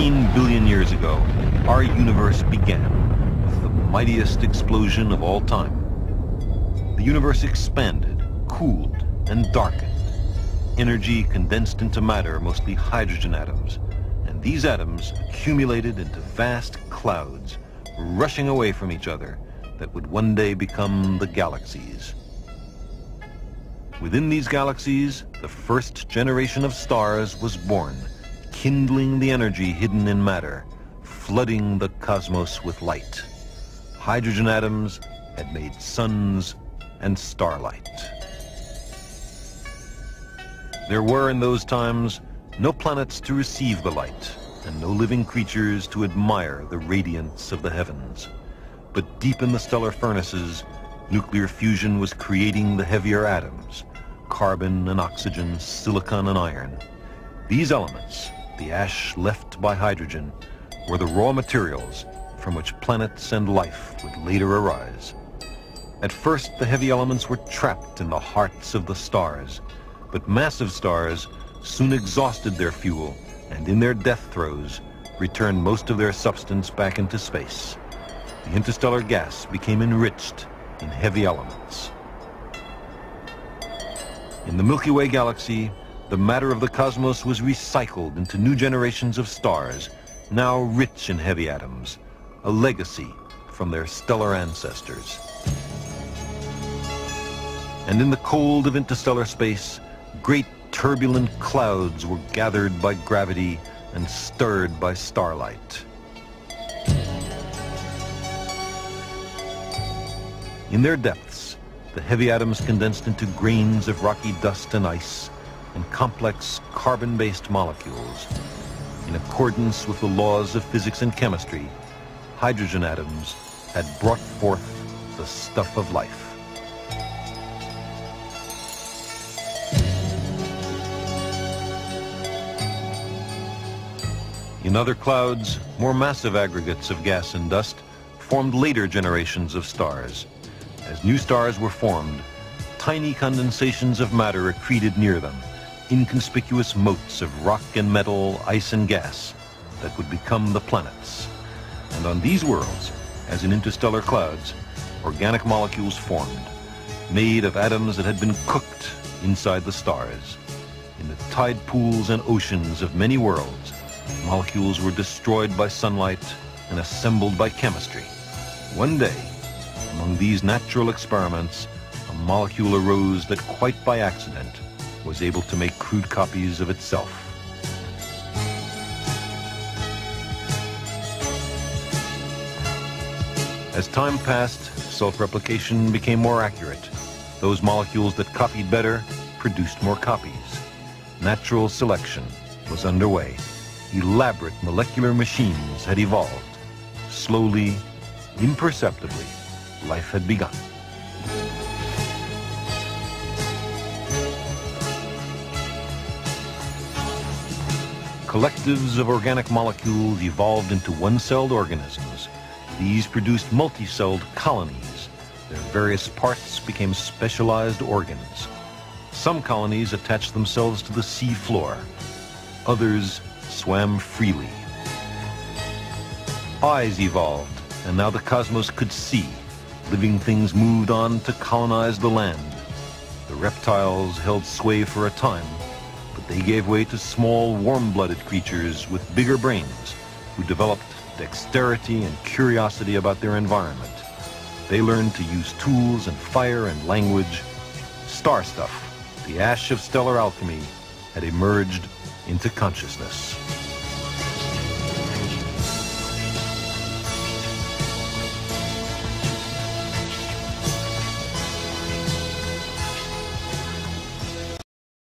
15 billion years ago, our universe began with the mightiest explosion of all time. The universe expanded, cooled, and darkened. Energy condensed into matter, mostly hydrogen atoms, and these atoms accumulated into vast clouds, rushing away from each other that would one day become the galaxies. Within these galaxies, the first generation of stars was born, kindling the energy hidden in matter, flooding the cosmos with light. Hydrogen atoms had made suns and starlight. There were in those times no planets to receive the light and no living creatures to admire the radiance of the heavens. But deep in the stellar furnaces, nuclear fusion was creating the heavier atoms, carbon and oxygen, silicon and iron. These elements, the ash left by hydrogen, were the raw materials from which planets and life would later arise. At first, the heavy elements were trapped in the hearts of the stars, but massive stars soon exhausted their fuel and in their death throes returned most of their substance back into space. The interstellar gas became enriched in heavy elements. In the Milky Way galaxy, the matter of the cosmos was recycled into new generations of stars, now rich in heavy atoms, a legacy from their stellar ancestors. And in the cold of interstellar space, great turbulent clouds were gathered by gravity and stirred by starlight. In their depths, the heavy atoms condensed into grains of rocky dust and ice, and complex carbon-based molecules. In accordance with the laws of physics and chemistry, hydrogen atoms had brought forth the stuff of life. In other clouds, more massive aggregates of gas and dust formed later generations of stars. As new stars were formed, tiny condensations of matter accreted near them, inconspicuous motes of rock and metal, ice and gas that would become the planets. And on these worlds, as in interstellar clouds, organic molecules formed, made of atoms that had been cooked inside the stars. In the tide pools and oceans of many worlds, molecules were destroyed by sunlight and assembled by chemistry. One day, among these natural experiments, a molecule arose that quite by accident was able to make crude copies of itself. As time passed, self-replication became more accurate. Those molecules that copied better produced more copies. Natural selection was underway. Elaborate molecular machines had evolved. Slowly, imperceptibly, life had begun. Collectives of organic molecules evolved into one-celled organisms. These produced multi-celled colonies. Their various parts became specialized organs. Some colonies attached themselves to the sea floor. Others swam freely. Eyes evolved, and now the cosmos could see. Living things moved on to colonize the land. The reptiles held sway for a time, but they gave way to small, warm-blooded creatures with bigger brains who developed dexterity and curiosity about their environment. They learned to use tools and fire and language. Star stuff, the ash of stellar alchemy, had emerged into consciousness.